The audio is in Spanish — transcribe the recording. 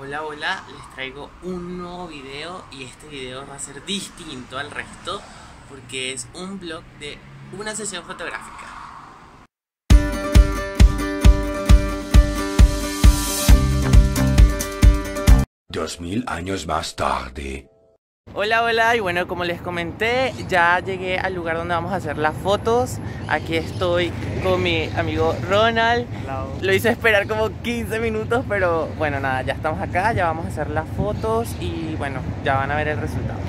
Hola, hola, les traigo un nuevo video y este video va a ser distinto al resto porque es un vlog de una sesión fotográfica. Dos mil años más tarde. Hola, hola, y bueno, como les comenté, ya llegué al lugar donde vamos a hacer las fotos. Aquí estoy con mi amigo Ronald. Lo hice esperar como 15 minutos, pero bueno, nada, ya estamos acá, ya vamos a hacer las fotos y bueno, ya van a ver el resultado.